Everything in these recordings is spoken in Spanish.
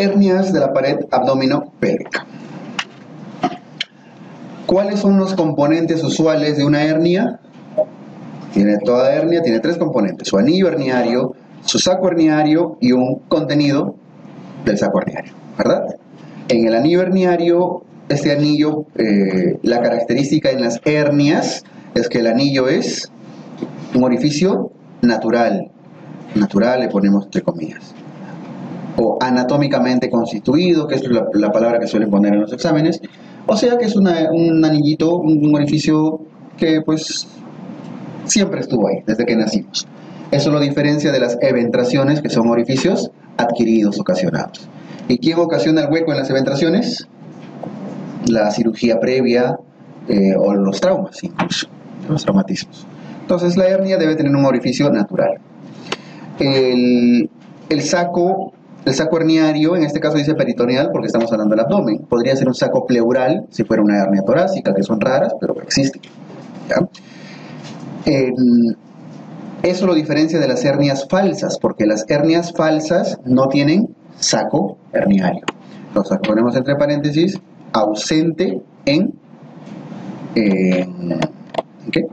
Hernias de la pared abdominopélvica. ¿Cuáles son los componentes usuales de una hernia? Tiene toda hernia, tiene tres componentes, su anillo herniario, su saco herniario y un contenido del saco herniario, ¿verdad? En el anillo herniario, este anillo, eh, la característica en las hernias es que el anillo es un orificio natural, natural le ponemos entre comillas, anatómicamente constituido, que es la, palabra que suelen poner en los exámenes, o sea que es un anillito, un orificio que pues siempre estuvo ahí, desde que nacimos. Eso lo diferencia de las eventraciones, que son orificios adquiridos, ocasionados. ¿Y quién ocasiona el hueco en las eventraciones? La cirugía previa eh, o los traumas, incluso, los traumatismos. Entonces la hernia debe tener un orificio natural. El, saco, el saco herniario, en este caso dice peritoneal porque estamos hablando del abdomen. Podría ser un saco pleural si fuera una hernia torácica, que son raras, pero existen. eso lo diferencia de las hernias falsas, porque las hernias falsas no tienen saco herniario. Entonces ponemos entre paréntesis ausente en, ¿qué?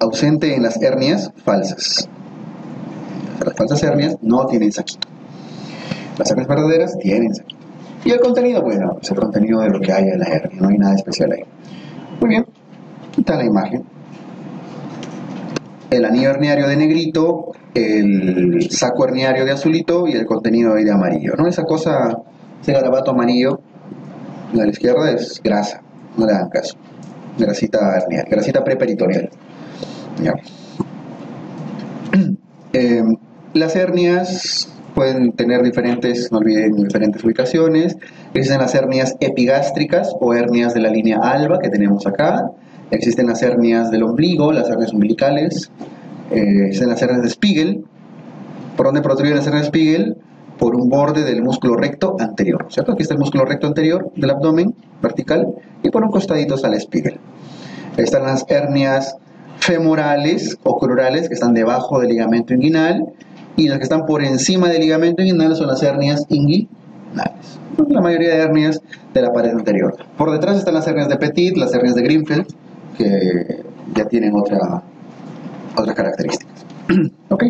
ausente en las hernias falsas. Las falsas hernias no tienen saquito. Las hernias verdaderas tienen. Y el contenido, bueno, es el contenido de lo que hay en la hernia, no hay nada especial ahí. Muy bien, está la imagen. El anillo herniario de negrito, el saco herniario de azulito y el contenido ahí de amarillo. ¿no? Esa cosa, ese garabato amarillo a la izquierda es grasa, no le dan caso. Grasita herniaria, grasita preperitoneal. Em, las hernias pueden tener diferentes, no olviden, diferentes ubicaciones. Existen las hernias epigástricas o hernias de la línea alba que tenemos acá. Existen las hernias del ombligo, las hernias umbilicales. Eh, existen las hernias de Spiegel. ¿Por dónde protruye las hernias de Spiegel? Por un borde del músculo recto anterior. ¿Cierto? Aquí está el músculo recto anterior del abdomen vertical y por un costadito sale Spiegel. Están las hernias femorales o crurales que están debajo del ligamento inguinal y las que están por encima del ligamento inguinal son las hernias inguinales. La mayoría de hernias de la pared anterior. Por detrás están las hernias de Petit, las hernias de Greenfield, que ya tienen otra, otras características. ¿Ok?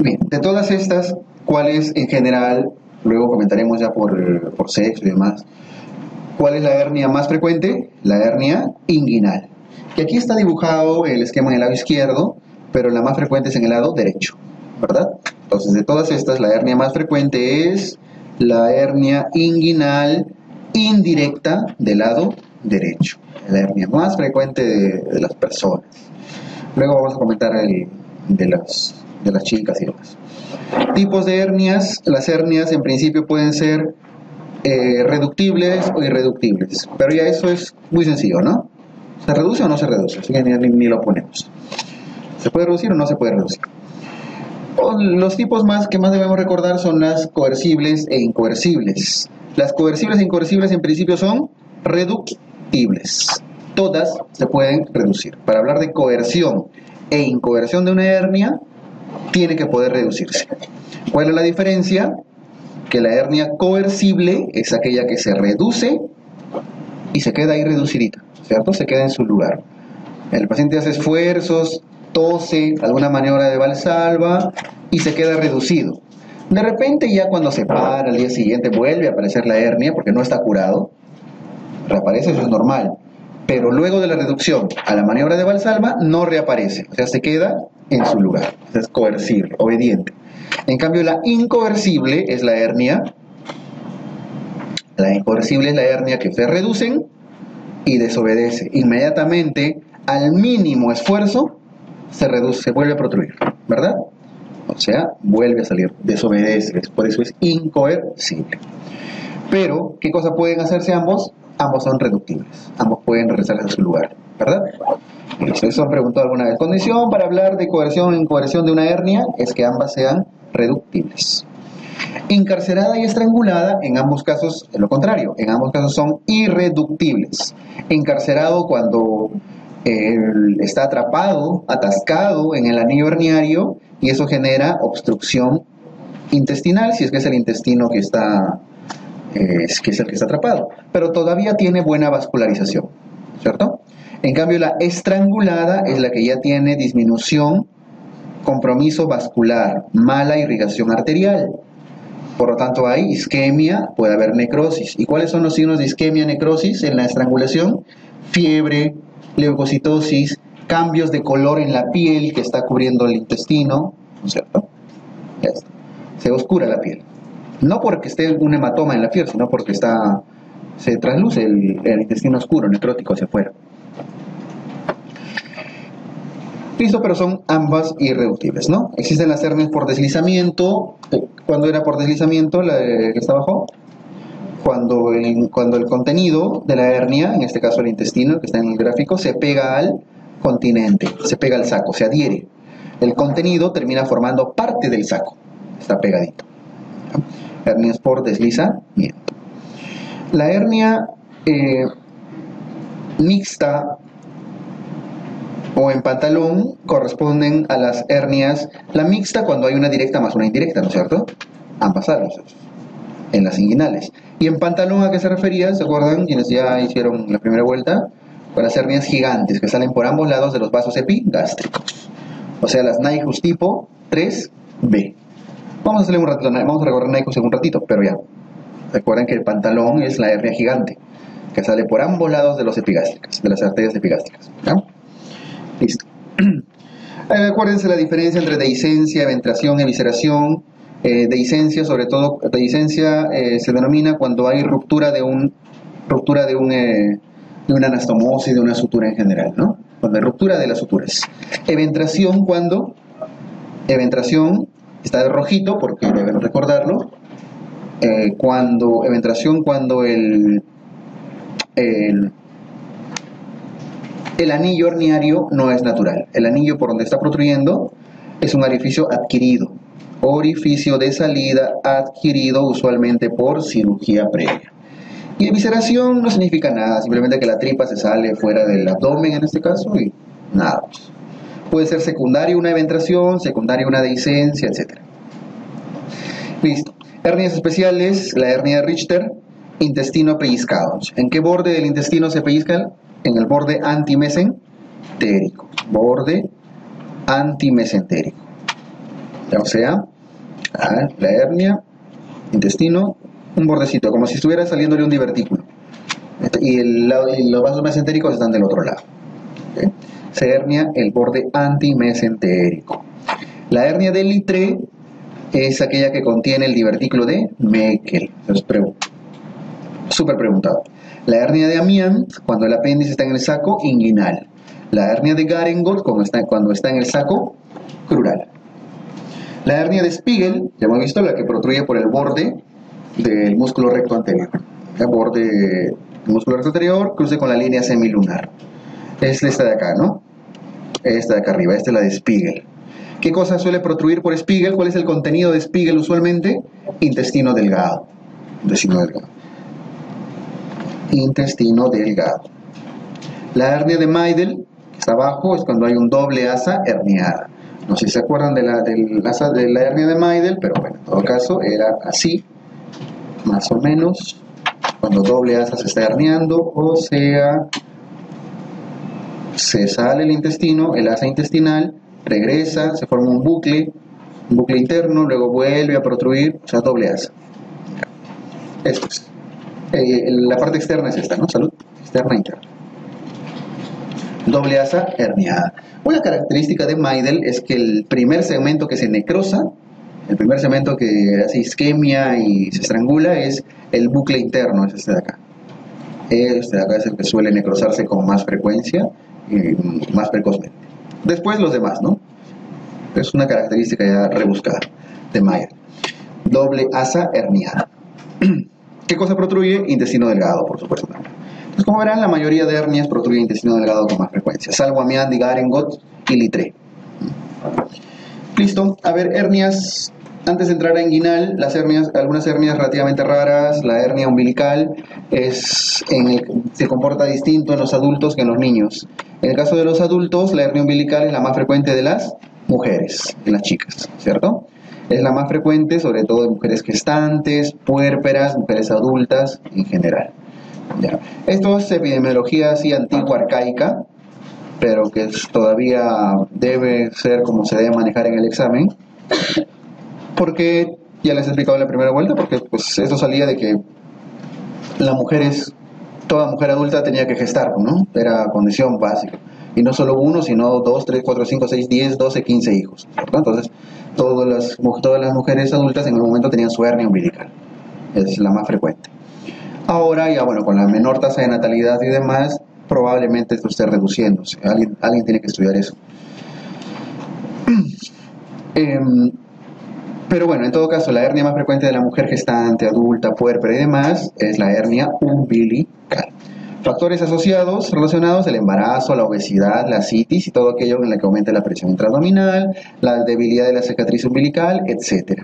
Bien, de todas estas, ¿cuál es en general, luego comentaremos ya por, por sexo y demás, cuál es la hernia más frecuente? La hernia inguinal. Y aquí está dibujado el esquema en el lado izquierdo, pero la más frecuente es en el lado derecho, ¿verdad? Entonces, de todas estas, la hernia más frecuente es la hernia inguinal indirecta del lado derecho. La hernia más frecuente de, las personas. Luego vamos a comentar el, de, las, de las chicas y demás. Tipos de hernias. Las hernias en principio pueden ser eh, reductibles o irreductibles. Pero ya eso es muy sencillo, ¿no? ¿Se reduce o no se reduce? Así que ni, lo ponemos. ¿Se puede reducir o no se puede reducir? Los tipos más que más debemos recordar son las coercibles e incoercibles. Las coercibles e incoercibles en principio son reductibles. Todas se pueden reducir. Para hablar de coerción e incoerción de una hernia, tiene que poder reducirse. ¿Cuál es la diferencia? Que la hernia coercible es aquella que se reduce y se queda ahí reducidita. ¿cierto? Se queda en su lugar. El paciente hace esfuerzos, tose, alguna maniobra de valsalva y se queda reducido. De repente ya cuando se para al día siguiente vuelve a aparecer la hernia porque no está curado, reaparece, eso es normal. Pero luego de la reducción a la maniobra de valsalva no reaparece, o sea, se queda en su lugar, es coercible, obediente. En cambio, la incoercible es la hernia. La incoercible es la hernia que se reducen y desobedece. Inmediatamente, al mínimo esfuerzo, se reduce, se vuelve a protruir, ¿verdad? O sea, vuelve a salir, desobedece, por eso es incoercible. Pero, ¿qué cosa pueden hacerse ambos? Ambos son reductibles, ambos pueden regresar a su lugar, ¿verdad? Eso han preguntado alguna vez. Condición para hablar de coerción o incoerción de una hernia es que ambas sean reductibles. Encarcerada y estrangulada, en ambos casos, es lo contrario, en ambos casos son irreductibles. Encarcerado cuando está atrapado, atascado en el anillo herniario y eso genera obstrucción intestinal, si es que es el intestino que está, eh, que es el que está atrapado, pero todavía tiene buena vascularización, ¿cierto? En cambio, la estrangulada es la que ya tiene disminución, compromiso vascular, mala irrigación arterial. Por lo tanto, hay isquemia, puede haber necrosis. ¿Y cuáles son los signos de isquemia, necrosis en la estrangulación? Fiebre, leucocitosis, cambios de color en la piel que está cubriendo el intestino, ¿no es cierto? Se oscura la piel. No porque esté un hematoma en la piel, sino porque está, se trasluce el, intestino oscuro, necrótico hacia afuera. Listo, pero son ambas irreductibles, ¿no? Existen las hernias por deslizamiento. ¿Cuándo era por deslizamiento la que está abajo? Cuando el, contenido de la hernia, en este caso el intestino, que está en el gráfico, se pega al continente, se pega al saco, se adhiere. El contenido termina formando parte del saco, está pegadito. Hernias por deslizamiento. La hernia eh, mixta o en pantalón corresponden a las hernias, la mixta cuando hay una directa más una indirecta, ¿no es cierto? Ambas áreas, en las inguinales. Y en pantalón, ¿a qué se refería? ¿Se acuerdan quienes ya hicieron la primera vuelta? Con las hernias gigantes que salen por ambos lados de los vasos epigástricos. O sea, las NIHUS tipo 3B. Vamos a hacerle un ratito, vamos a recorrer en un ratito, pero ya. Recuerden que el pantalón es la hernia gigante que sale por ambos lados de los epigástricos, de las arterias epigástricas. Listo. Eh, acuérdense la diferencia entre dehiscencia, eventración, evisceración. Eh, dehiscencia, sobre todo, dehiscencia eh, se denomina cuando hay ruptura de un ruptura de un eh, de una anastomosis, de una sutura en general, ¿no? Cuando hay ruptura de las suturas. Eventración cuando eventración está de rojito porque deben recordarlo. cuando eventración cuando el, el el anillo herniario no es natural. El anillo por donde está protruyendo es un orificio adquirido. Orificio de salida adquirido usualmente por cirugía previa. Y evisceración no significa nada, simplemente que la tripa se sale fuera del abdomen en este caso y nada. Puede ser secundaria una eventración, secundaria una dehiscencia, etc. Listo. Hernias especiales, la hernia de Richter, intestino pellizcado. ¿En qué borde del intestino se pellizca? en el borde antimesentérico. Borde antimesentérico. O sea, la hernia, intestino, un bordecito, como si estuviera saliendo de un divertículo. Y, los vasos mesentéricos están del otro lado. Se hernia el borde antimesentérico. La hernia del litre es aquella que contiene el divertículo de Meckel. Súper preguntado. La hernia de Amiens, cuando el apéndice está en el saco inguinal. La hernia de Garengot, cuando está, cuando está en el saco crural. La hernia de Spiegel, ya hemos visto, la que protruye por el borde del músculo recto anterior. El borde del músculo recto anterior cruce con la línea semilunar. Es esta de acá, ¿no? Esta de acá arriba, esta es la de Spiegel. ¿Qué cosa suele protruir por Spiegel? ¿Cuál es el contenido de Spiegel usualmente? Intestino delgado. Intestino delgado intestino delgado. La hernia de Meidel, está abajo, es cuando hay un doble asa herniada. No sé si se acuerdan de la, asa de la hernia de Meidel, pero bueno, en todo caso era así, más o menos, cuando doble asa se está herniando, o sea, se sale el intestino, el asa intestinal, regresa, se forma un bucle, un bucle interno, luego vuelve a protruir, o sea, doble asa. Esto es. Eh, la parte externa es esta, ¿no? Salud externa e interna. Doble asa herniada. Una característica de Maidel es que el primer segmento que se necrosa, el primer segmento que hace isquemia y se estrangula es el bucle interno, es este de acá. Este de acá es el que suele necrosarse con más frecuencia y más precozmente. Después los demás, ¿no? Es una característica ya rebuscada de Maidel. Doble asa herniada. ¿Qué cosa protruye? Intestino delgado, por supuesto. Entonces, como verán, la mayoría de hernias protruye intestino delgado con más frecuencia, salvo Amiandi, Garengot y Litre. Listo. A ver, hernias. Antes de entrar a inguinal, las hernias, algunas hernias relativamente raras, la hernia umbilical es se comporta distinto en los adultos que en los niños. En el caso de los adultos, la hernia umbilical es la más frecuente de las mujeres, de las chicas, ¿cierto? Es la más frecuente, sobre todo en mujeres gestantes, puérperas, mujeres adultas en general. Esto es epidemiología así antigua, arcaica, pero que todavía debe ser como se debe manejar en el examen. Porque, ya les he explicado en la primera vuelta, porque pues esto salía de que la mujer es, toda mujer adulta tenía que gestar, ¿no? Era condición básica. Y no solo uno, sino dos, tres, cuatro, cinco, seis, diez, doce, quince hijos. Entonces, todas las, todas las mujeres adultas en el momento tenían su hernia umbilical. Es la más frecuente. Ahora, ya bueno, con la menor tasa de natalidad y demás, probablemente esto esté reduciéndose. Alguien, alguien tiene que estudiar eso. Em, pero bueno, en todo caso, la hernia más frecuente de la mujer gestante, adulta, puérpera y demás es la hernia umbilical. Factores asociados relacionados, el embarazo, la obesidad, la citis y todo aquello en el que aumenta la presión intraabdominal, la debilidad de la cicatriz umbilical, etc.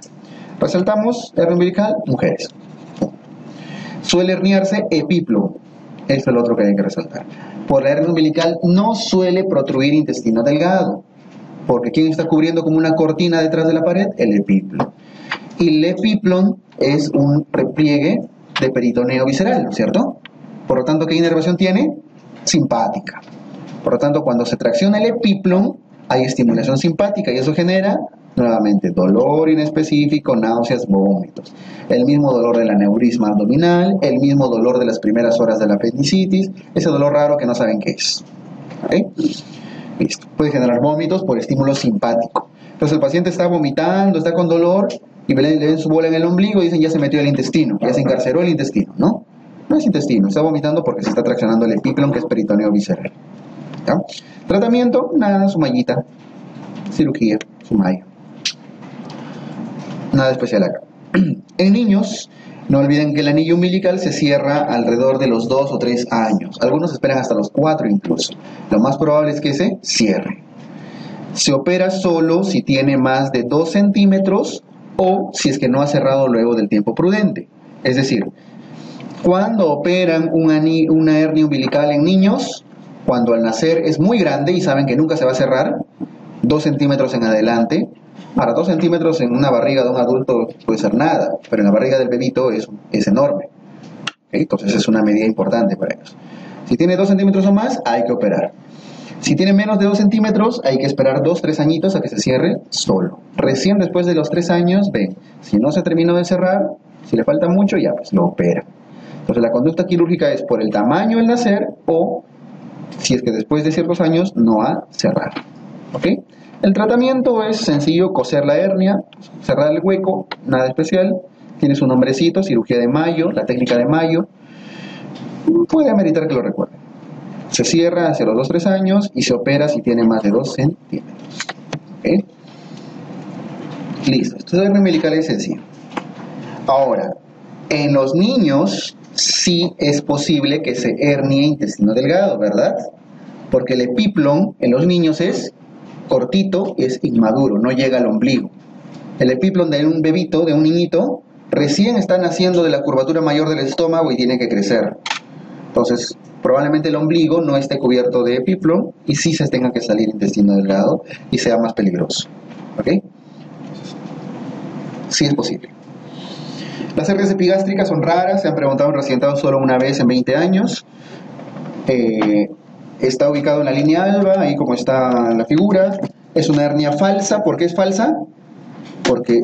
Resaltamos hernia umbilical, mujeres. Suele herniarse epiplo. Esto es lo otro que hay que resaltar. Por la hernia umbilical no suele protruir intestino delgado. Porque ¿quién está cubriendo como una cortina detrás de la pared? El epiplo. Y el epiplon es un repliegue de peritoneo visceral, ¿cierto? Por lo tanto, ¿qué inervación tiene? Simpática. Por lo tanto, cuando se tracciona el epiplon, hay estimulación simpática y eso genera nuevamente dolor inespecífico, náuseas, vómitos. El mismo dolor del aneurisma abdominal, el mismo dolor de las primeras horas de la apendicitis, ese dolor raro que no saben qué es. Listo. Puede generar vómitos por estímulo simpático. Entonces el paciente está vomitando, está con dolor y le ven su bola en el ombligo y dicen ya se metió el intestino, ya se encarceró el intestino, ¿no? No es intestino, está vomitando porque se está traccionando el epiplon que es peritoneo visceral. Tratamiento, nada, su mallita. Cirugía, su malla. Nada especial acá. En niños, no olviden que el anillo umbilical se cierra alrededor de los 2 o 3 años. Algunos esperan hasta los 4 incluso. Lo más probable es que se cierre. Se opera solo si tiene más de 2 centímetros o si es que no ha cerrado luego del tiempo prudente. Es decir, cuando operan una hernia umbilical en niños, cuando al nacer es muy grande y saben que nunca se va a cerrar, 2 centímetros en adelante, para 2 centímetros en una barriga de un adulto puede ser nada, pero en la barriga del bebito es, es enorme. Entonces es una medida importante para ellos. Si tiene 2 centímetros o más, hay que operar. Si tiene menos de 2 centímetros, hay que esperar 2, 3 añitos a que se cierre solo. Recién después de los 3 años, ven, si no se terminó de cerrar, si le falta mucho, ya pues lo opera. Entonces la conducta quirúrgica es por el tamaño al nacer o si es que después de ciertos años no ha cerrado. ¿Ok? El tratamiento es sencillo, coser la hernia, cerrar el hueco, nada especial. Tiene su nombrecito, cirugía de mayo, la técnica de mayo. Puede ameritar que lo recuerde. Se cierra hacia los 2-3 años y se opera si tiene más de 2 centímetros. Listo. Esto hernia umbilical es sencillo. Ahora, en los niños sí es posible que se hernie intestino delgado, ¿verdad? Porque el epiplon en los niños es cortito es inmaduro, no llega al ombligo. El epiplon de un bebito, de un niñito, recién está naciendo de la curvatura mayor del estómago y tiene que crecer. Entonces, probablemente el ombligo no esté cubierto de epiplon y sí se tenga que salir intestino delgado y sea más peligroso. ¿Ok? Sí es posible. Las hernias epigástricas son raras, se han preguntado en solo una vez en 20 años. Eh, está ubicado en la línea alba, ahí como está la figura. Es una hernia falsa. ¿Por qué es falsa? Porque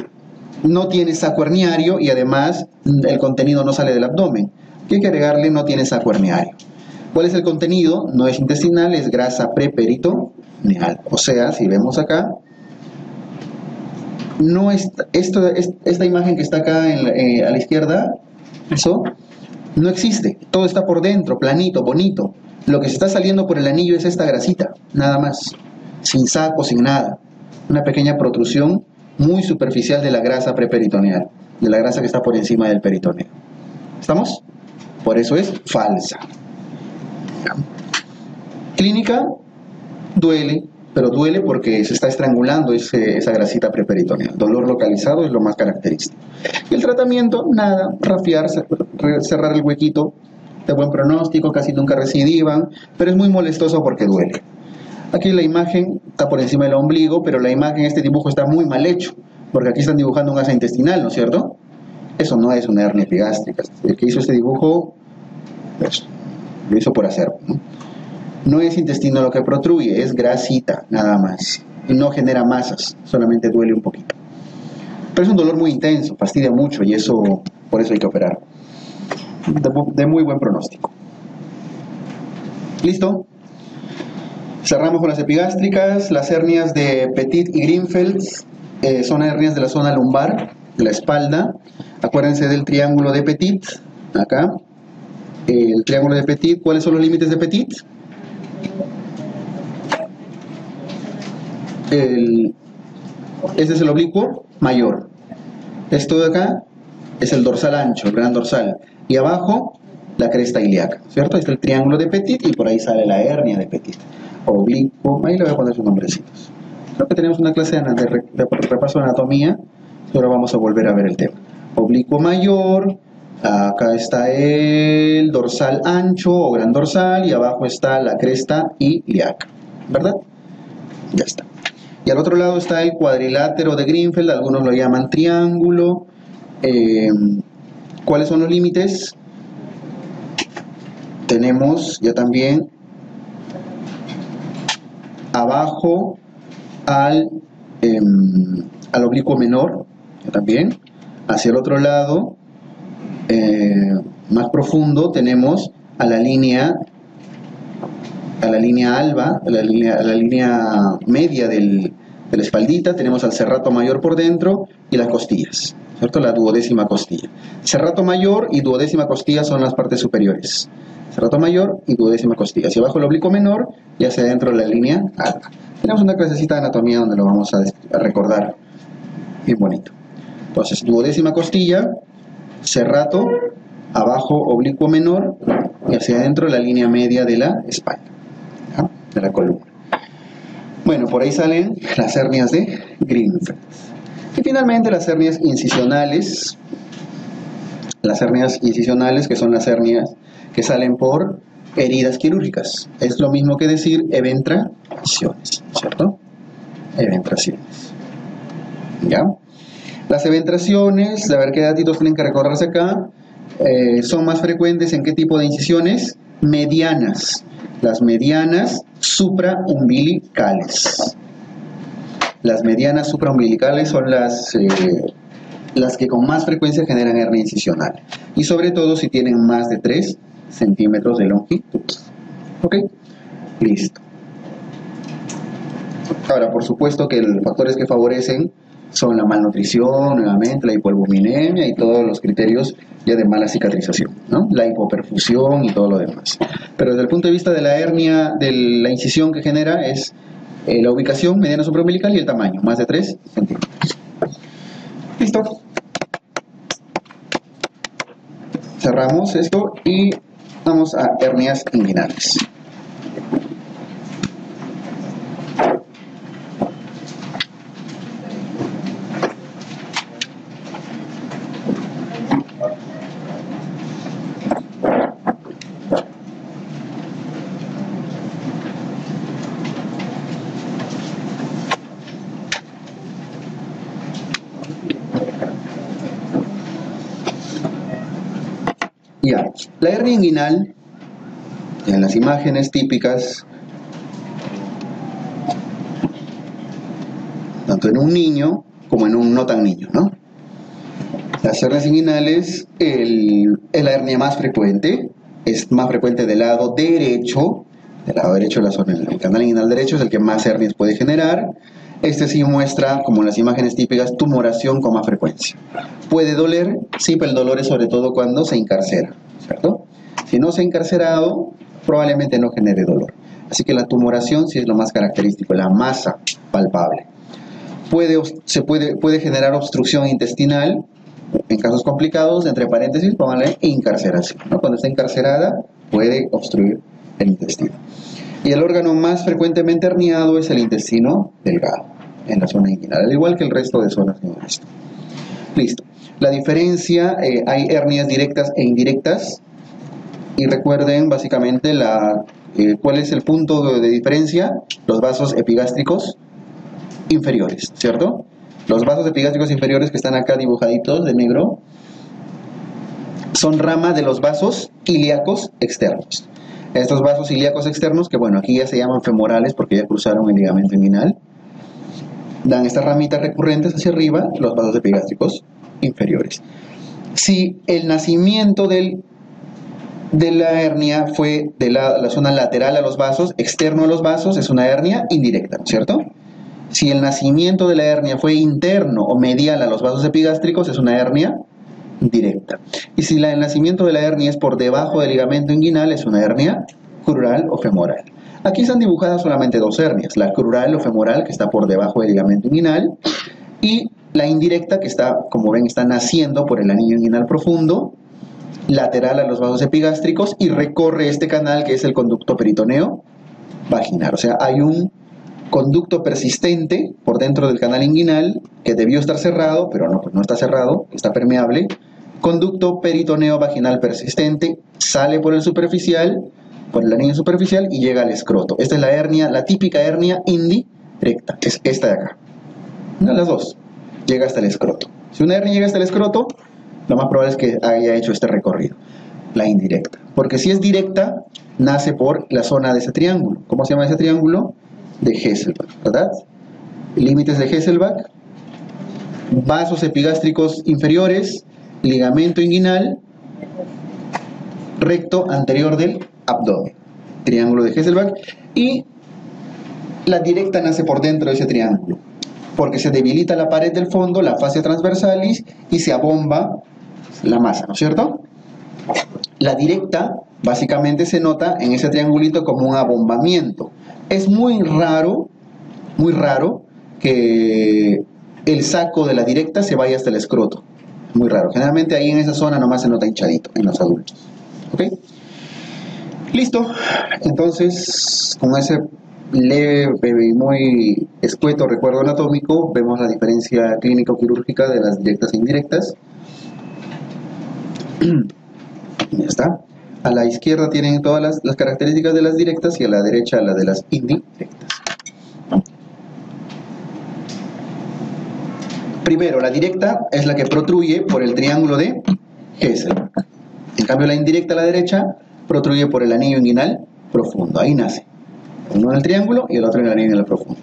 no tiene saco herniario y además el contenido no sale del abdomen. ¿Qué hay que agregarle? No tiene saco herniario. ¿Cuál es el contenido? No es intestinal, es grasa preperitoneal. O sea, si vemos acá, no esto, esta imagen que está acá eh, a la izquierda, eso no existe. Todo está por dentro, planito, bonito. Lo que se está saliendo por el anillo es esta grasita, nada más, sin saco, sin nada. Una pequeña protrusión muy superficial de la grasa preperitoneal, de la grasa que está por encima del peritoneo. ¿Estamos? Por eso es falsa. Clínica, duele, pero duele porque se está estrangulando esa grasita preperitoneal. Dolor localizado es lo más característico. Y el tratamiento, nada, rafiar, cerrar el huequito de buen pronóstico, casi nunca recidivan, pero es muy molestoso porque duele. Aquí la imagen está por encima del ombligo, pero la imagen, este dibujo está muy mal hecho, porque aquí están dibujando un asa intestinal, ¿no es cierto? Eso no es una hernia epigástrica. El que hizo este dibujo, pues, lo hizo por hacerlo, ¿no? No es intestino lo que protruye, es grasita, nada más. Y no genera masas, solamente duele un poquito. Pero es un dolor muy intenso, fastidia mucho y eso, por eso hay que operar. De, muy buen pronóstico. ¿Listo? Cerramos con las epigástricas. Las hernias de Petit y Greenfeld eh, son hernias de la zona lumbar, de la espalda. Acuérdense del triángulo de Petit, acá. El triángulo de Petit, ¿cuáles son los límites de Petit? El, este es el oblicuo mayor. Esto de acá es el dorsal ancho, el gran dorsal. Y abajo, la cresta ilíaca, ¿cierto? Este es el triángulo de Petit y por ahí sale la hernia de Petit oblicuo, ahí le voy a poner sus nombrecitos. Creo que tenemos una clase de, repaso de anatomía, ahora vamos a volver a ver el tema. Oblicuo mayor, acá está el dorsal ancho o gran dorsal y abajo está la cresta ilíaca, ¿verdad? Ya está. Y al otro lado está el cuadrilátero de Greenfeld, algunos lo llaman triángulo. Eh, ¿Cuáles son los límites? Tenemos ya también abajo al, em, al oblicuo menor, también, hacia el otro lado, eh, más profundo, tenemos a la línea a la línea alba, a la línea, la línea media del, de la espaldita, tenemos al cerrato mayor por dentro y las costillas, ¿cierto? La duodécima costilla. Cerrato mayor y duodécima costilla son las partes superiores cerrato mayor y duodécima costilla. Hacia abajo el oblicuo menor y hacia adentro la línea alta. Tenemos una clasecita de anatomía donde lo vamos a, recordar bien bonito. Entonces, duodécima costilla, cerrato, abajo oblicuo menor y hacia adentro la línea media de la espalda, de la columna. Bueno, por ahí salen las hernias de Greenfeld. Y finalmente las hernias incisionales, las hernias incisionales que son las hernias que salen por heridas quirúrgicas. Es lo mismo que decir eventraciones, ¿cierto? Eventraciones. ¿Ya? Las eventraciones, a ver qué datitos tienen que recorrerse acá, eh, son más frecuentes en qué tipo de incisiones? Medianas. Las medianas supraumbilicales. Las medianas supraumbilicales son las, eh, las que con más frecuencia generan hernia incisional. Y sobre todo si tienen más de 3 centímetros de longitud. ¿Ok? Listo. Ahora, por supuesto que los factores que favorecen son la malnutrición, nuevamente, la hipoalbuminemia y todos los criterios ya de mala cicatrización, ¿no? La hipoperfusión y todo lo demás. Pero desde el punto de vista de la hernia, de la incisión que genera, es eh, la ubicación mediana supraumbilical y el tamaño, más de 3 centímetros. Listo. Cerramos esto y Vamos a hernias inguinales. Inguinal, en las imágenes típicas, tanto en un niño como en un no tan niño, ¿no? Las hernias inguinales, el, la hernia más frecuente, es más frecuente del lado derecho, del lado derecho de la zona, el canal inguinal derecho es el que más hernias puede generar. Este sí muestra, como en las imágenes típicas, tumoración con más frecuencia. Puede doler, sí, pero el dolor es sobre todo cuando se encarcera. Si no se ha encarcerado, probablemente no genere dolor. Así que la tumoración sí es lo más característico, la masa palpable. Puede, se puede, puede generar obstrucción intestinal, en casos complicados, entre paréntesis, pónganle encarceración. Cuando está encarcerada, puede obstruir el intestino. Y el órgano más frecuentemente herniado es el intestino delgado, en la zona inguinal, al igual que el resto de zonas esto. Listo. La diferencia, eh, hay hernias directas e indirectas. Y recuerden básicamente la, eh, cuál es el punto de, diferencia, los vasos epigástricos inferiores, ¿cierto? Los vasos epigástricos inferiores que están acá dibujaditos de negro son rama de los vasos ilíacos externos. Estos vasos ilíacos externos, que bueno, aquí ya se llaman femorales porque ya cruzaron el ligamento inguinal, dan estas ramitas recurrentes hacia arriba, los vasos epigástricos inferiores. Si el nacimiento del, de la hernia fue de la, la, zona lateral a los vasos, externo a los vasos, es una hernia indirecta, ¿no es cierto? Si el nacimiento de la hernia fue interno o medial a los vasos epigástricos, es una hernia directa. Y si el nacimiento de la hernia es por debajo del ligamento inguinal, es una hernia crural o femoral. Aquí están dibujadas solamente dos hernias, la crural o femoral que está por debajo del ligamento inguinal y la indirecta que está, como ven, está naciendo por el anillo inguinal profundo, lateral a los vasos epigástricos y recorre este canal que es el conducto peritoneo vaginal. O sea, hay un conducto persistente por dentro del canal inguinal que debió estar cerrado, pero no, pues no está cerrado, está permeable. Conducto peritoneo vaginal persistente, sale por el superficial, por el anillo superficial y llega al escroto. Esta es la hernia, la típica hernia indirecta, es esta de acá. Una de las dos, llega hasta el escroto. Si una hernia llega hasta el escroto, lo más probable es que haya hecho este recorrido, la indirecta. Porque si es directa, nace por la zona de ese triángulo. ¿Cómo se llama ese triángulo? De Hesselbach, ¿verdad? Límites de Hesselbach, vasos epigástricos inferiores, ligamento inguinal, recto anterior del abdomen, triángulo de Hesselbach, y la directa nace por dentro de ese triángulo, porque se debilita la pared del fondo, la fascia transversalis, y se abomba la masa, ¿no es cierto? La directa básicamente se nota en ese triangulito como un abombamiento. Es muy raro, muy raro que el saco de la directa se vaya hasta el escroto. Muy raro. Generalmente ahí en esa zona nomás se nota hinchadito en los adultos. ¿Ok? Listo. Entonces, con ese leve y muy escueto recuerdo anatómico, vemos la diferencia clínico-quirúrgica de las directas e indirectas. ya está. A la izquierda tienen todas las, características de las directas y a la derecha la de las indirectas. Primero, la directa es la que protruye por el triángulo de Hessel. En cambio, la indirecta a la derecha protruye por el anillo inguinal profundo. Ahí nace. Uno en el triángulo y el otro en el anillo inguinal profundo.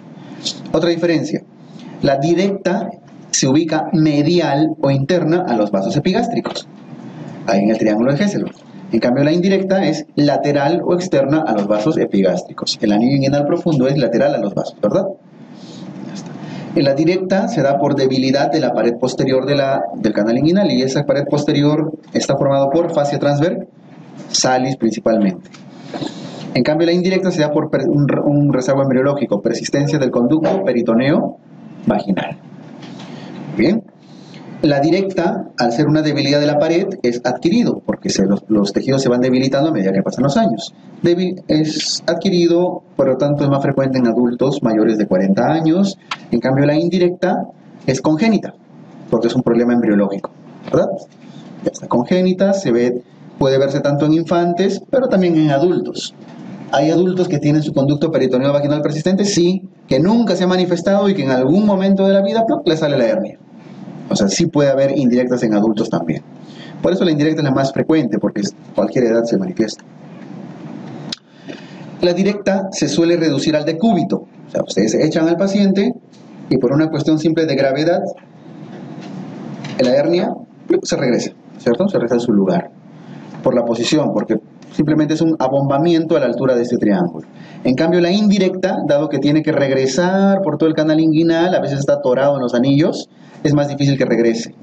Otra diferencia. La directa se ubica medial o interna a los vasos epigástricos. Ahí en el triángulo de Hessel. En cambio, la indirecta es lateral o externa a los vasos epigástricos. El anillo inguinal profundo es lateral a los vasos, ¿verdad? En la directa se da por debilidad de la pared posterior del canal inguinal y esa pared posterior está formada por fascia transversalis principalmente. En cambio, la indirecta se da por un, un rezago embriológico, persistencia del conducto peritoneo vaginal. Bien. La directa, al ser una debilidad de la pared, es adquirido, porque los, tejidos se van debilitando a medida que pasan los años. Es adquirido, por lo tanto es más frecuente en adultos mayores de 40 años. En cambio, la indirecta es congénita, porque es un problema embriológico. Ya está congénita, se ve, puede verse tanto en infantes, pero también en adultos. ¿Hay adultos que tienen su conducto peritoneo vaginal persistente? Sí, que nunca se ha manifestado y que en algún momento de la vida ¡pluc! le sale la hernia. O sea, sí puede haber indirectas en adultos también. Por eso la indirecta es la más frecuente, porque cualquier edad se manifiesta. La directa se suele reducir al decúbito. O sea, ustedes echan al paciente y por una cuestión simple de gravedad, la hernia se regresa, ¿cierto? Se regresa a su lugar. Por la posición, porque simplemente es un abombamiento a la altura de este triángulo. En cambio, la indirecta, dado que tiene que regresar por todo el canal inguinal, a veces está atorado en los anillos, es más difícil que regrese.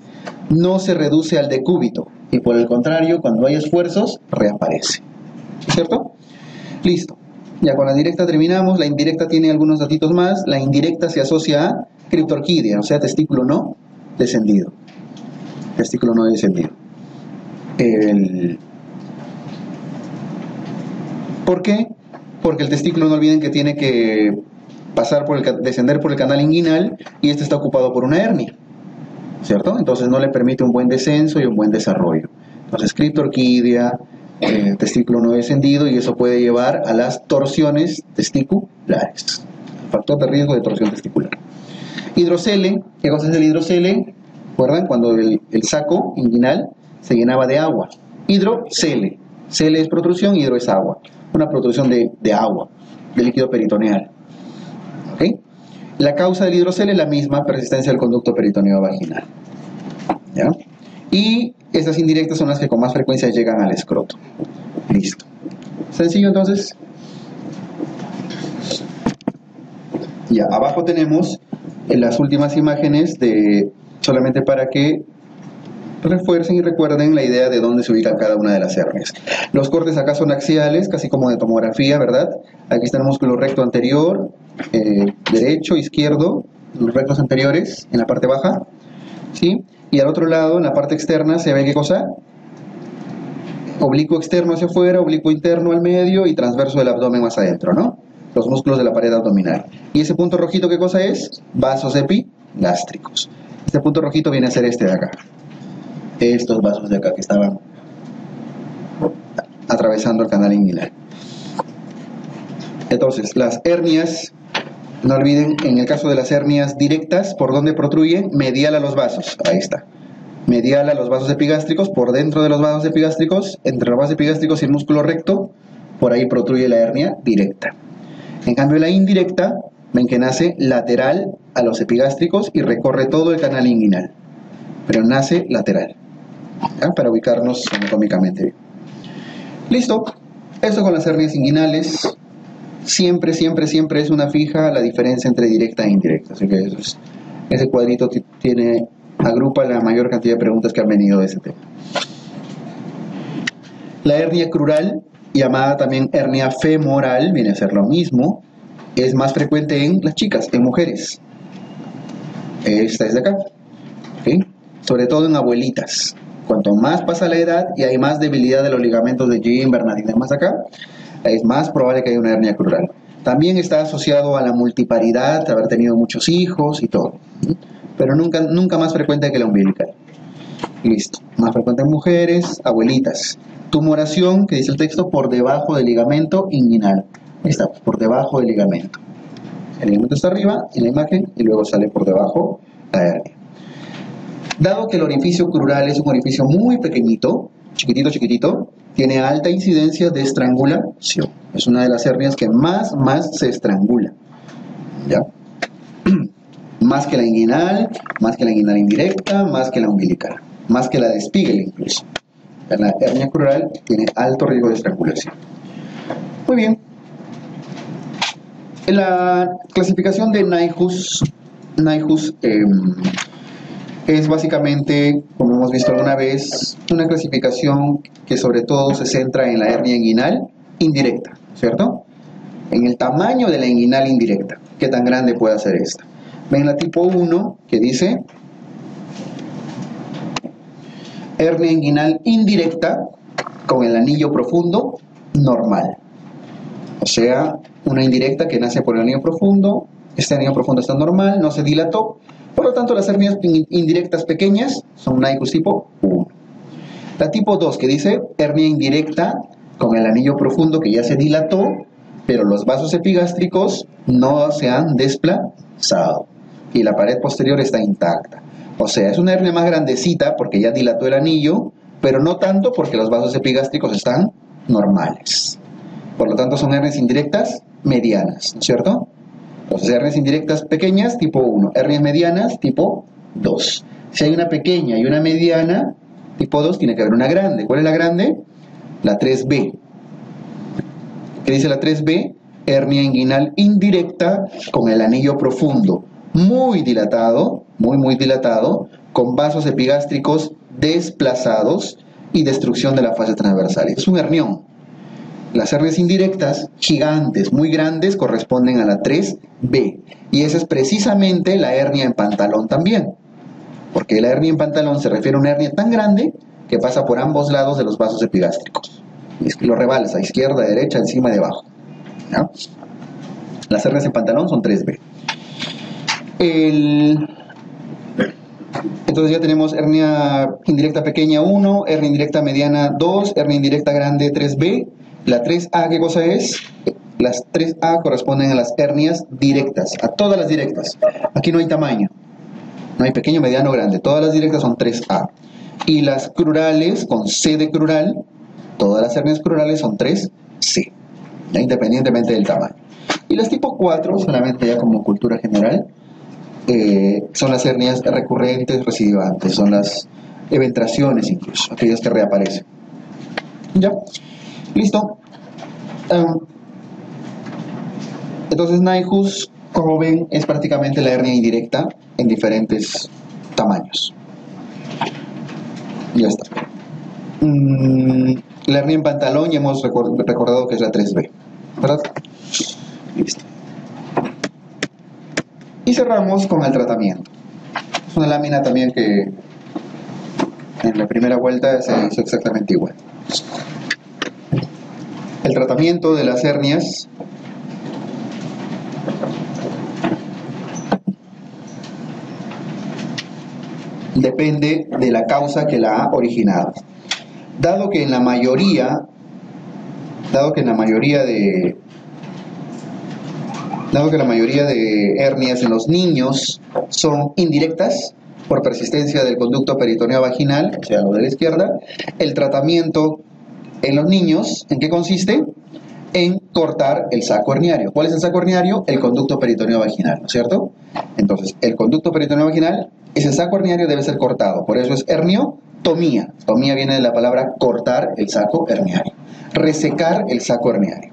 No se reduce al decúbito y por el contrario, cuando hay esfuerzos, reaparece. ¿Cierto? Listo. Ya con la directa terminamos. La indirecta tiene algunos datitos más. La indirecta se asocia a criptorquidia, o sea, testículo no descendido. Testículo no descendido. ¿Por qué? Porque el testículo no olviden que tiene que pasar por el, descender por el canal inguinal y este está ocupado por una hernia. ¿Cierto? Entonces no le permite un buen descenso y un buen desarrollo. Entonces, criptorquidia, eh, testículo no descendido y eso puede llevar a las torsiones testiculares. Factor de riesgo de torsión testicular. Hidrocele, ¿qué cosa es el hidrocele? ¿Recuerdan? Cuando el, el saco inguinal se llenaba de agua. Hidrocele. Cele es protrusión, hidro es agua. Una protrusión de, de agua, de líquido peritoneal. ¿Ok? La causa del hidrocele es la misma persistencia del conducto peritoneo vaginal. ¿Ya? Y estas indirectas son las que con más frecuencia llegan al escroto. Listo. Sencillo entonces. Ya, abajo tenemos en las últimas imágenes de solamente para que refuercen y recuerden la idea de dónde se ubica cada una de las hernias. Los cortes acá son axiales, casi como de tomografía, ¿verdad? Aquí está el músculo recto anterior, eh, derecho, izquierdo, los rectos anteriores en la parte baja, ¿sí? Y al otro lado, en la parte externa, se ve qué cosa? Oblicuo externo hacia afuera, oblicuo interno al medio y transverso del abdomen más adentro, ¿no? Los músculos de la pared abdominal. ¿Y ese punto rojito qué cosa es? Vasos epigástricos. Este punto rojito viene a ser este de acá. Estos vasos de acá que estaban atravesando el canal inguinal. Entonces, las hernias no olviden, en el caso de las hernias directas, ¿por dónde protruyen? Medial a los vasos. Ahí está. Medial a los vasos epigástricos, por dentro de los vasos epigástricos, entre los vasos epigástricos y el músculo recto, por ahí protruye la hernia directa. En cambio, la indirecta, ven que nace lateral a los epigástricos y recorre todo el canal inguinal. Pero nace lateral. ¿Ya? Para ubicarnos anatómicamente. Listo. Esto con las hernias inguinales siempre, siempre, siempre es una fija la diferencia entre directa e indirecta. Así que ese cuadrito tiene, agrupa la mayor cantidad de preguntas que han venido de ese tema. La hernia crural, llamada también hernia femoral, viene a ser lo mismo, es más frecuente en las chicas, en mujeres. Esta es de acá. Sobre todo en abuelitas. Cuanto más pasa la edad y hay más debilidad de los ligamentos de Jim, Bernardino, más acá, es más probable que haya una hernia crural. También está asociado a la multiparidad, haber tenido muchos hijos y todo. Pero nunca, nunca más frecuente que la umbilical. Listo. Más frecuente en mujeres, abuelitas. Tumoración, que dice el texto, por debajo del ligamento inguinal. Ahí está, por debajo del ligamento. El ligamento está arriba en la imagen y luego sale por debajo la hernia. Dado que el orificio crural es un orificio muy pequeñito, chiquitito, chiquitito, tiene alta incidencia de estrangulación. Es una de las hernias que más, más se estrangula. ¿Ya? más que la inguinal, más que la inguinal indirecta, más que la umbilical, más que la de Spiegel incluso. La hernia crural tiene alto riesgo de estrangulación. Muy bien. La clasificación de Naihus, Naihus em, es básicamente, como hemos visto alguna vez, una clasificación que sobre todo se centra en la hernia inguinal indirecta, ¿cierto? En el tamaño de la inguinal indirecta, qué tan grande puede ser esta. Ven la tipo 1 que dice hernia inguinal indirecta con el anillo profundo normal. O sea, una indirecta que nace por el anillo profundo, este anillo profundo está normal, no se dilató, por lo tanto, las hernias indirectas pequeñas son NICUS tipo 1. La tipo 2 que dice hernia indirecta con el anillo profundo que ya se dilató, pero los vasos epigástricos no se han desplazado y la pared posterior está intacta. O sea, es una hernia más grandecita porque ya dilató el anillo, pero no tanto porque los vasos epigástricos están normales. Por lo tanto, son hernias indirectas medianas, ¿no es cierto? Entonces, hernias indirectas pequeñas, tipo 1. Hernias medianas, tipo 2. Si hay una pequeña y una mediana, tipo 2, tiene que haber una grande. ¿Cuál es la grande? La 3B. ¿Qué dice la 3B? Hernia inguinal indirecta con el anillo profundo, muy dilatado, muy, muy dilatado, con vasos epigástricos desplazados y destrucción de la fase transversal. Es un hernión. Las hernias indirectas, gigantes, muy grandes, corresponden a la 3B. Y esa es precisamente la hernia en pantalón también. Porque la hernia en pantalón se refiere a una hernia tan grande que pasa por ambos lados de los vasos epigástricos. Lo rebalsa, izquierda, derecha, encima y debajo. Las hernias en pantalón son 3B. Entonces ya tenemos hernia indirecta pequeña 1, hernia indirecta mediana 2, hernia indirecta grande 3B, la 3A, ¿qué cosa es? Las 3A corresponden a las hernias directas, a todas las directas. Aquí no hay tamaño, no hay pequeño, mediano, grande. Todas las directas son 3A. Y las crurales, con C de crural, todas las hernias crurales son 3C, independientemente del tamaño. Y las tipo 4, solamente ya como cultura general, eh, son las hernias recurrentes, recidivantes, son las eventraciones incluso, aquellas que reaparecen. ¿Ya? ¿Listo? Em, entonces, Naihus, como ven, es prácticamente la hernia indirecta en diferentes tamaños. Ya está. Mm, la hernia en pantalón ya hemos recordado que es la 3B, ¿verdad? Listo. Y cerramos con el tratamiento. Es una lámina también que en la primera vuelta se hizo exactamente igual. El tratamiento de las hernias depende de la causa que la ha originado. Dado que en la mayoría, dado que en la mayoría de dado que la mayoría de hernias en los niños son indirectas por persistencia del conducto peritoneo vaginal, o sea, lo de la izquierda, el tratamiento en los niños, ¿en qué consiste? En cortar el saco herniario. ¿Cuál es el saco herniario? El conducto peritoneo vaginal, ¿no es cierto? Entonces, el conducto peritoneo vaginal, ese saco herniario debe ser cortado, por eso es herniotomía. Tomía viene de la palabra cortar el saco herniario, resecar el saco herniario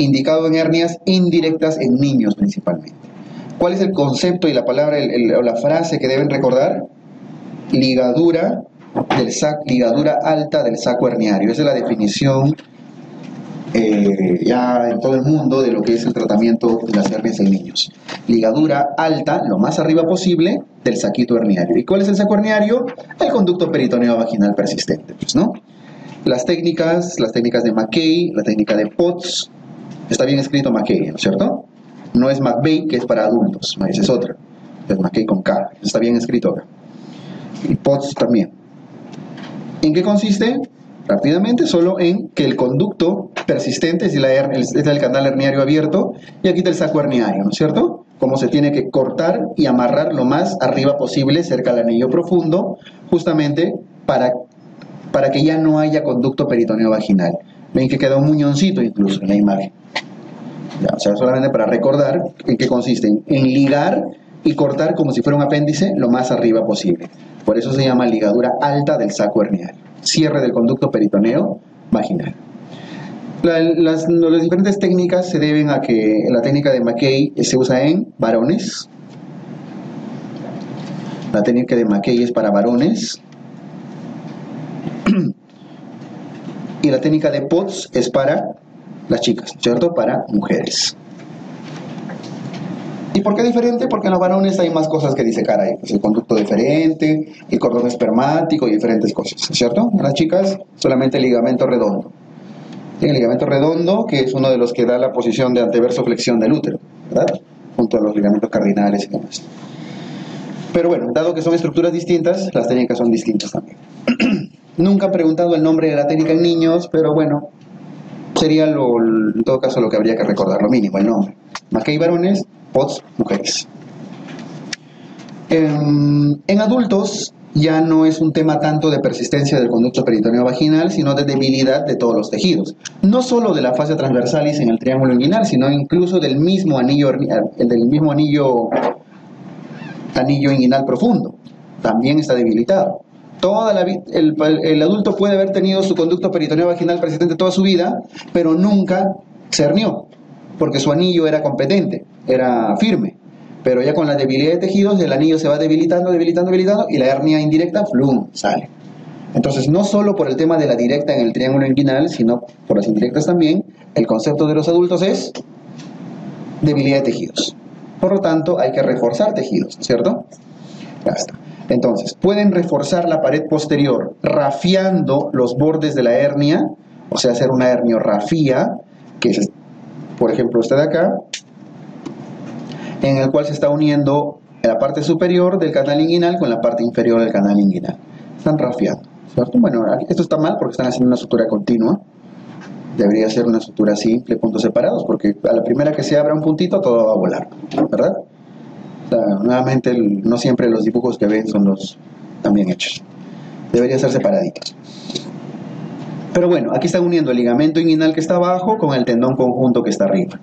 indicado en hernias indirectas en niños principalmente. ¿Cuál es el concepto y la palabra o la frase que deben recordar? Ligadura del sac, ligadura alta del saco herniario. Esa es la definición eh, ya en todo el mundo de lo que es el tratamiento de las hernias en niños. Ligadura alta, lo más arriba posible, del saquito herniario. ¿Y cuál es el saco herniario? El conducto peritoneo vaginal persistente, pues, ¿no? Las técnicas, las técnicas de McKay, la técnica de Potts, Está bien escrito McKay, ¿no es cierto? No es McVeigh, que es para adultos, esa es otra. Es McKay con K. Está bien escrito acá. Y POTS también. ¿En qué consiste? Rápidamente, solo en que el conducto persistente es el, el canal herniario abierto y aquí está el saco herniario, ¿no es cierto? Cómo se tiene que cortar y amarrar lo más arriba posible, cerca del anillo profundo, justamente para, para que ya no haya conducto peritoneo vaginal. Ven que queda un muñoncito incluso en la imagen. o sea, solamente para recordar en qué consiste, en ligar y cortar como si fuera un apéndice lo más arriba posible. Por eso se llama ligadura alta del saco hernial. Cierre del conducto peritoneo vaginal. las, las, diferentes técnicas se deben a que la técnica de McKay se usa en varones. La técnica de McKay es para varones. y la técnica de POTS es para las chicas, ¿cierto? Para mujeres. ¿Y por qué diferente? Porque en los varones hay más cosas que disecar ahí. Pues el conducto diferente, el cordón espermático y diferentes cosas, ¿cierto? En las chicas solamente el ligamento redondo. El ligamento redondo, que es uno de los que da la posición de anteverso flexión del útero, ¿verdad? Junto a los ligamentos cardinales y demás. Pero bueno, dado que son estructuras distintas, las técnicas son distintas también. Nunca han preguntado el nombre de la técnica en niños, pero bueno, sería lo, en todo caso lo que habría que recordar, lo mínimo, el nombre. hay varones, POTS mujeres. En, en, adultos ya no es un tema tanto de persistencia del conducto peritoneo vaginal, sino de debilidad de todos los tejidos. No solo de la fascia transversalis en el triángulo inguinal, sino incluso del mismo anillo, del mismo anillo, anillo inguinal profundo. También está debilitado. Toda la, el, el, adulto puede haber tenido su conducto peritoneo vaginal persistente toda su vida, pero nunca se hernió, porque su anillo era competente, era firme. Pero ya con la debilidad de tejidos, el anillo se va debilitando, debilitando, debilitando, y la hernia indirecta, flum, sale. Entonces, no solo por el tema de la directa en el triángulo inguinal, sino por las indirectas también, el concepto de los adultos es debilidad de tejidos. Por lo tanto, hay que reforzar tejidos, ¿cierto? Ya está. Entonces, pueden reforzar la pared posterior rafiando los bordes de la hernia, o sea, hacer una herniorrafía, que es, por ejemplo, esta de acá, en el cual se está uniendo la parte superior del canal inguinal con la parte inferior del canal inguinal. Están rafiando. Bueno, esto está mal porque están haciendo una sutura continua debería ser una sutura simple, puntos separados, porque a la primera que se abra un puntito todo va a volar, ¿verdad? nuevamente, no siempre los dibujos que ven son los también hechos. Debería ser separaditos. Pero bueno, aquí están uniendo el ligamento inguinal que está abajo con el tendón conjunto que está arriba.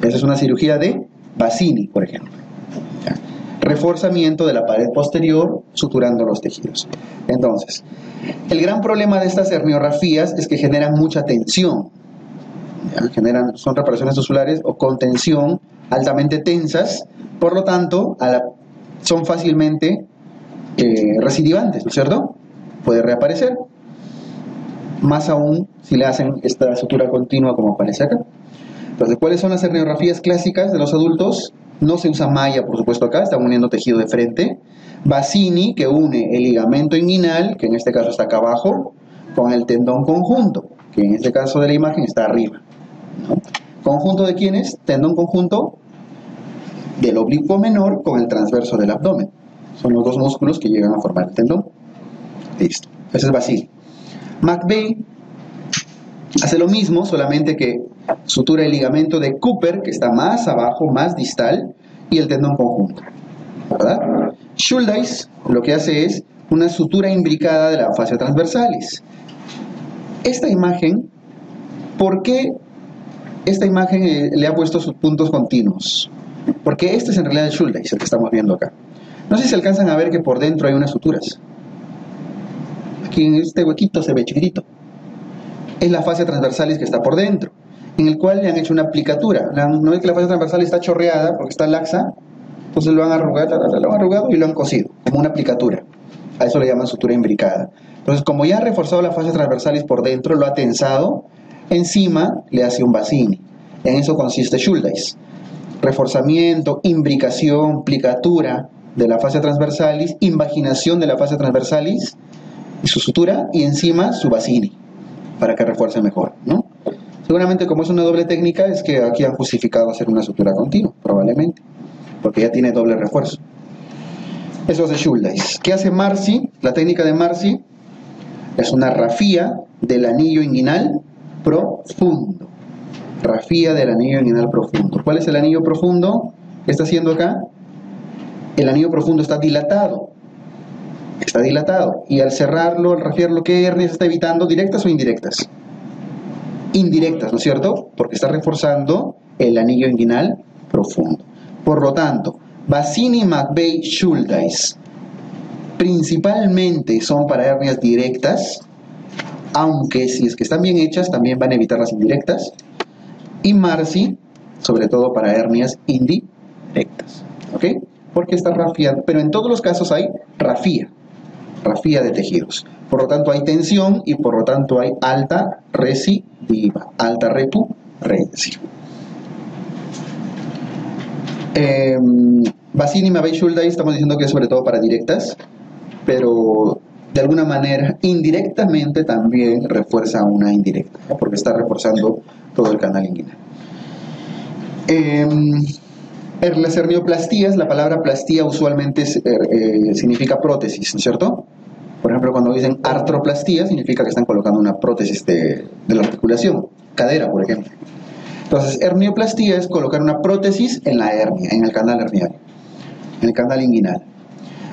Esa es una cirugía de Bassini, por ejemplo. Reforzamiento de la pared posterior suturando los tejidos. Entonces, el gran problema de estas herniografías es que generan mucha tensión. Generan, son reparaciones osulares o con tensión altamente tensas, por lo tanto, son fácilmente eh, recidivantes, ¿no es cierto? Puede reaparecer más aún si le hacen esta sutura continua como aparece acá. Entonces, ¿cuáles son las herniografías clásicas de los adultos? No se usa malla, por supuesto, acá, está uniendo tejido de frente. Bassini, que une el ligamento inguinal, que en este caso está acá abajo, con el tendón conjunto, que en este caso de la imagen está arriba. ¿Conjunto de quiénes? Tendón conjunto del oblicuo menor con el transverso del abdomen. Son los dos músculos que llegan a formar el tendón. Listo. Ese es Bassini. McVeigh hace lo mismo, solamente que sutura el ligamento de Cooper, que está más abajo, más distal, y el tendón conjunto. ¿Verdad? Schuldeis lo que hace es una sutura imbricada de la fascia transversalis. Esta imagen, ¿por qué esta imagen eh, le ha puesto sus puntos continuos? Porque este es en realidad el Schuldeis, el que estamos viendo acá. No sé si alcanzan a ver que por dentro hay unas suturas aquí en este huequito se ve chiquitito. Es la fascia transversalis que está por dentro, en el cual le han hecho una aplicatura. No es que la fascia transversal está chorreada porque está laxa, entonces lo han arrugado, lo han arrugado y lo han cosido, como una aplicatura. A eso le llaman sutura imbricada. Entonces, como ya ha reforzado la fascia transversalis por dentro, lo ha tensado, encima le hace un bacini. En eso consiste Schuldeis. Reforzamiento, imbricación, plicatura de la fascia transversalis, invaginación de la fascia transversalis y su sutura y encima su bacini para que refuerce mejor, ¿no? Seguramente como es una doble técnica es que aquí han justificado hacer una sutura continua, probablemente, porque ya tiene doble refuerzo. Eso hace Schuldeis. ¿Qué hace Marcy? La técnica de Marcy es una rafía del anillo inguinal profundo. Rafía del anillo inguinal profundo. ¿Cuál es el anillo profundo? ¿Qué está haciendo acá? El anillo profundo está dilatado está dilatado. Y al cerrarlo, al rafiarlo, ¿qué hernias está evitando? ¿Directas o indirectas? Indirectas, ¿no es cierto? Porque está reforzando el anillo inguinal profundo. Por lo tanto, Bassini, McVeigh, Schuldeis principalmente son para hernias directas, aunque si es que están bien hechas, también van a evitar las indirectas. Y Marcy, sobre todo para hernias indirectas. ¿Ok? Porque está rafiando, pero en todos los casos hay rafía de tejidos. Por lo tanto, hay tensión y por lo tanto hay alta recidiva, alta recurrencia. Eh, Bassini, Mabey, estamos diciendo que es sobre todo para directas, pero de alguna manera indirectamente también refuerza una indirecta, porque está reforzando todo el canal inguinal. Eh, las hernioplastías, la palabra plastía usualmente eh, eh, significa prótesis, ¿no es cierto? Por ejemplo, cuando dicen artroplastía, significa que están colocando una prótesis de, la articulación, cadera, por ejemplo. Entonces, hernioplastía es colocar una prótesis en la hernia, en el canal herniario, en el canal inguinal.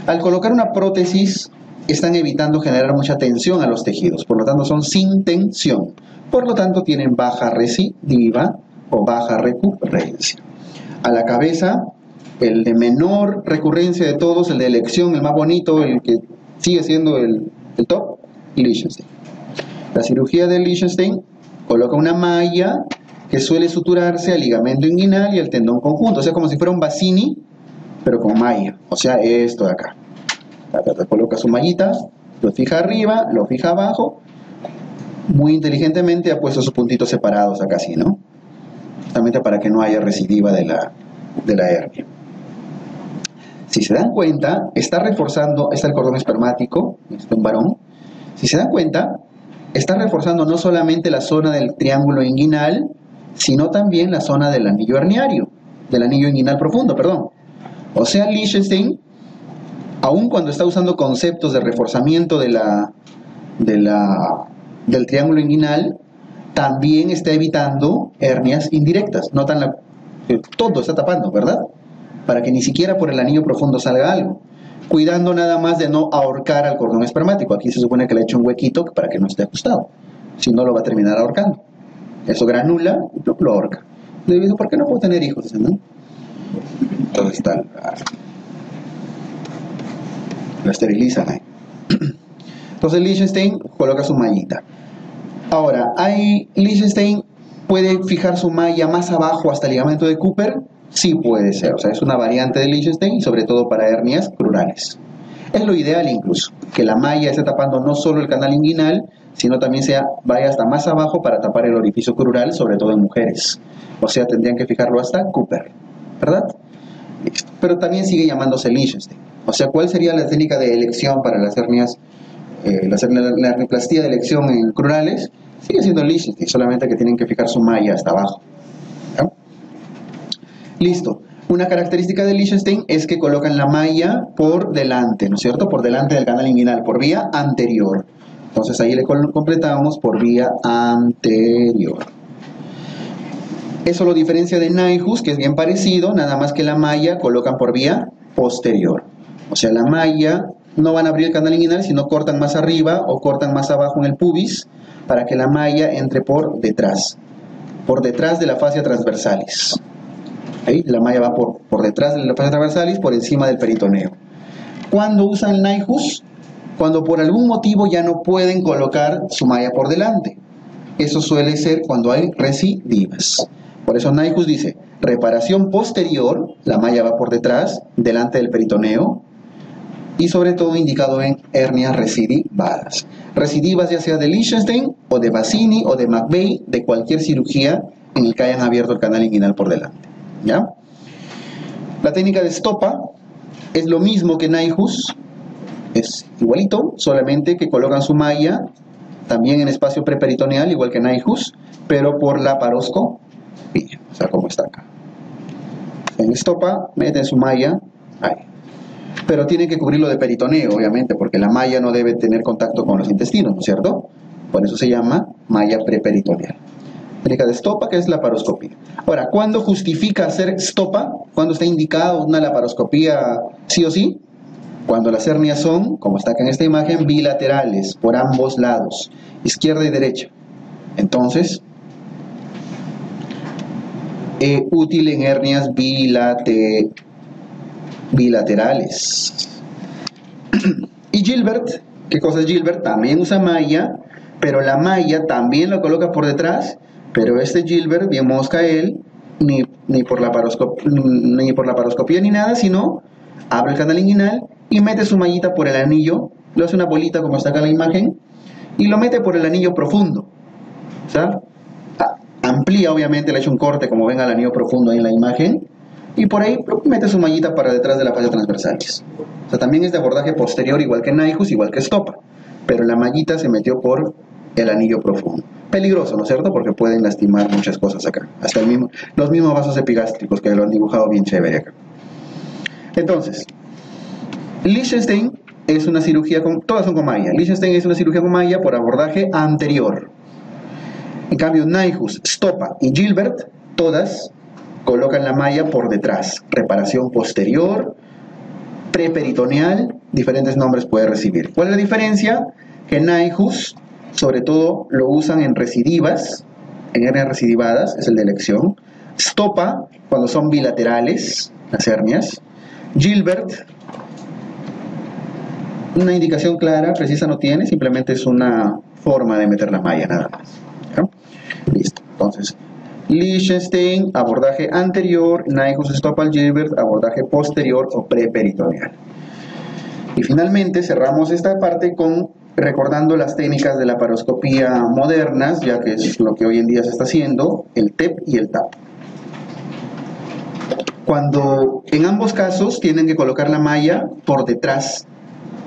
Al colocar una prótesis, están evitando generar mucha tensión a los tejidos, por lo tanto son sin tensión. Por lo tanto, tienen baja recidiva o baja recurrencia. A la cabeza, el de menor recurrencia de todos, el de elección, el más bonito, el que sigue siendo el, top, Liechtenstein. La cirugía de Liechtenstein coloca una malla que suele suturarse al ligamento inguinal y al tendón conjunto, o sea, como si fuera un bacini, pero con malla, o sea, esto de acá. Coloca su mallita, lo fija arriba, lo fija abajo, muy inteligentemente ha puesto sus puntitos separados acá así, ¿no? Justamente para que no haya recidiva de la, de la hernia. Si se dan cuenta, está reforzando, está el cordón espermático, este un varón. Si se dan cuenta, está reforzando no solamente la zona del triángulo inguinal, sino también la zona del anillo herniario, del anillo inguinal profundo, perdón. O sea, Liechtenstein, aun cuando está usando conceptos de reforzamiento de la, de la, del triángulo inguinal, también está evitando hernias indirectas. Notan la, todo está tapando, ¿verdad? Para que ni siquiera por el anillo profundo salga algo. Cuidando nada más de no ahorcar al cordón espermático. Aquí se supone que le he hecho un huequito para que no esté ajustado. Si no, lo va a terminar ahorcando. Eso granula y lo ahorca. Le digo, ¿por qué no puedo tener hijos? Entonces está. Lo esterilizan ahí. Entonces Liechtenstein coloca su mallita. Ahora, ¿hay Liechtenstein puede fijar su malla más abajo hasta el ligamento de Cooper? Sí puede ser, o sea, es una variante de Liechtenstein sobre todo para hernias crurales. Es lo ideal incluso, que la malla esté tapando no solo el canal inguinal, sino también sea, vaya hasta más abajo para tapar el orificio crural, sobre todo en mujeres. O sea, tendrían que fijarlo hasta Cooper, ¿verdad? Pero también sigue llamándose Liechtenstein. O sea, ¿cuál sería la técnica de elección para las hernias, eh, la, la, de elección en crurales? Sigue siendo Liechtenstein, solamente que tienen que fijar su malla hasta abajo. Listo. Una característica de Liechtenstein es que colocan la malla por delante, ¿no es cierto? Por delante del canal inguinal, por vía anterior. Entonces ahí le completamos por vía anterior. Eso lo diferencia de Naihus, que es bien parecido, nada más que la malla colocan por vía posterior. O sea, la malla no van a abrir el canal inguinal, sino cortan más arriba o cortan más abajo en el pubis para que la malla entre por detrás, por detrás de la fascia transversalis. Ahí la malla va por, por detrás de la fascia transversalis, por encima del peritoneo. Cuando usan el Naihus, cuando por algún motivo ya no pueden colocar su malla por delante. Eso suele ser cuando hay recidivas. Por eso Naihus dice, reparación posterior, la malla va por detrás, delante del peritoneo, y sobre todo indicado en hernias recidivadas. Recidivas ya sea de Liechtenstein o de Bassini o de McVeigh, de cualquier cirugía en el que hayan abierto el canal inguinal por delante. ¿ya? La técnica de Stopa es lo mismo que Naihus, es igualito, solamente que colocan su malla también en espacio preperitoneal, igual que Naihus, pero por la parosco o sea, como está acá. En estopa, meten su malla ahí. Pero tienen que cubrirlo de peritoneo, obviamente, porque la malla no debe tener contacto con los intestinos, ¿no es cierto? Por eso se llama malla preperitoneal. Técnica de estopa, que es la paroscopía. Ahora, ¿cuándo justifica hacer estopa? ¿Cuándo está indicado una laparoscopía sí o sí? Cuando las hernias son, como está acá en esta imagen, bilaterales, por ambos lados, izquierda y derecha. Entonces, útil en hernias bilaterales. y Gilbert, ¿qué cosa es Gilbert? También usa malla, pero la malla también lo coloca por detrás, pero este Gilbert, bien mosca él, ni, ni, por la ni por la paroscopía ni nada, sino abre el canal inguinal y mete su mallita por el anillo, lo hace una bolita como está acá en la imagen, y lo mete por el anillo profundo. ¿sabes? amplía obviamente, le echa un corte como ven al anillo profundo ahí en la imagen y por ahí mete su mallita para detrás de la fascia transversales. O sea, también es de abordaje posterior igual que Naihus, igual que Stopa, pero la mallita se metió por el anillo profundo. Peligroso, ¿no es cierto? Porque pueden lastimar muchas cosas acá. Hasta el mismo, los mismos vasos epigástricos que lo han dibujado bien chévere acá. Entonces, Liechtenstein es una cirugía con, todas son con malla. Liechtenstein es una cirugía con malla por abordaje anterior. En cambio, Naihus, Stopa y Gilbert, todas colocan la malla por detrás. Reparación posterior, preperitoneal, diferentes nombres puede recibir. ¿Cuál es la diferencia? Que Naihus, sobre todo, lo usan en recidivas, en hernias recidivadas, es el de elección. Stopa, cuando son bilaterales, las hernias. Gilbert, una indicación clara, precisa no tiene, simplemente es una forma de meter la malla nada más. Listo. Entonces, Liechtenstein, abordaje anterior, Nyhus Stoppel Gilbert, abordaje posterior o preperitoneal. Y finalmente cerramos esta parte con recordando las técnicas de la paroscopía modernas, ya que es lo que hoy en día se está haciendo, el TEP y el TAP. Cuando en ambos casos tienen que colocar la malla por detrás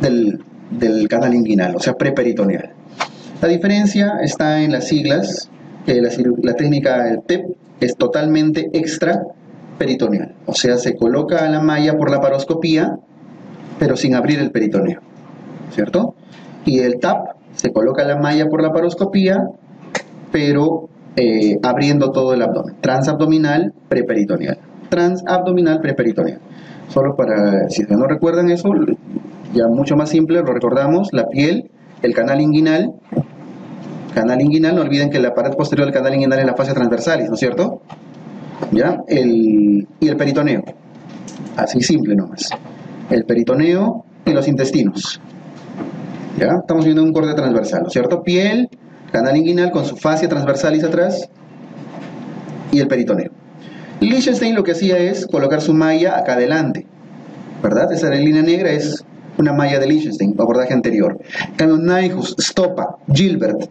del, del canal inguinal, o sea, preperitoneal. La diferencia está en las siglas la, técnica del TEP es totalmente extra peritoneal, o sea, se coloca la malla por la paroscopía, pero sin abrir el peritoneo, ¿cierto? Y el TAP se coloca la malla por la paroscopía, pero eh, abriendo todo el abdomen. Transabdominal, preperitoneal. Transabdominal, preperitoneal. Solo para, si no recuerdan eso, ya mucho más simple, lo recordamos, la piel, el canal inguinal, canal inguinal, no olviden que la pared posterior del canal inguinal es la fascia transversalis, ¿no es cierto? ¿Ya? El, y el peritoneo. Así simple nomás. El peritoneo y los intestinos. ¿Ya? Estamos viendo un corte transversal, ¿no es cierto? Piel, canal inguinal con su fascia transversalis atrás y el peritoneo. Liechtenstein lo que hacía es colocar su malla acá adelante, ¿verdad? Esa línea negra es una malla de Liechtenstein, abordaje anterior. Cambio Nyhus, Stopa, Gilbert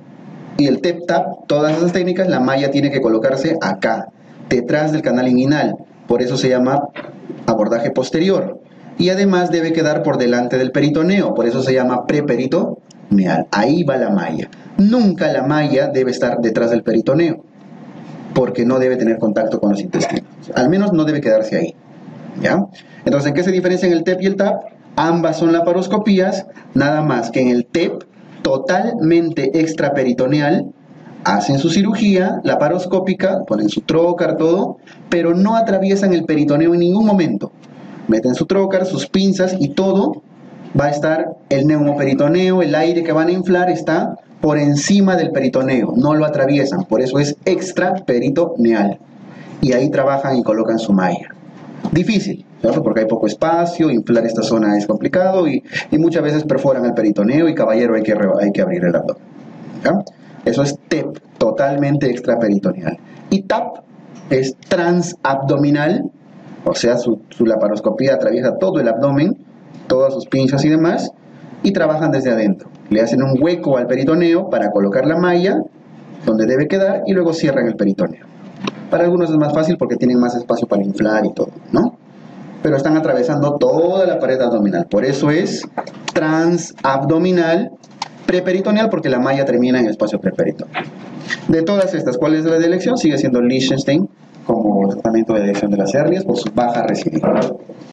y el Tep Tap, todas esas técnicas, la malla tiene que colocarse acá, detrás del canal inguinal. Por eso se llama abordaje posterior. Y además debe quedar por delante del peritoneo, por eso se llama preperitoneal. Ahí va la malla. Nunca la malla debe estar detrás del peritoneo, porque no debe tener contacto con los intestinos. Al menos no debe quedarse ahí. ¿Ya? Entonces, ¿en qué se diferencian el TEP y el TAP? Ambas son laparoscopías, nada más que en el TEP, totalmente extraperitoneal, hacen su cirugía laparoscópica, ponen su trocar, todo, pero no atraviesan el peritoneo en ningún momento. Meten su trocar, sus pinzas y todo va a estar el neumoperitoneo, el aire que van a inflar está por encima del peritoneo, no lo atraviesan, por eso es extraperitoneal. Y ahí trabajan y colocan su malla. Difícil, porque hay poco espacio, inflar esta zona es complicado y, muchas veces perforan el peritoneo y caballero hay que, hay que abrir el abdomen. Eso es TEP, totalmente extraperitoneal. Y TAP es transabdominal, o sea, su, su laparoscopía atraviesa todo el abdomen, todas sus pinzas y demás, y trabajan desde adentro. Le hacen un hueco al peritoneo para colocar la malla donde debe quedar y luego cierran el peritoneo. Para algunos es más fácil porque tienen más espacio para inflar y todo, ¿no? Pero están atravesando toda la pared abdominal. Por eso es transabdominal preperitoneal porque la malla termina en el espacio preperitoneal. De todas estas, ¿cuál es la de elección? Sigue siendo Liechtenstein como tratamiento de elección de las hernias por su baja residencia.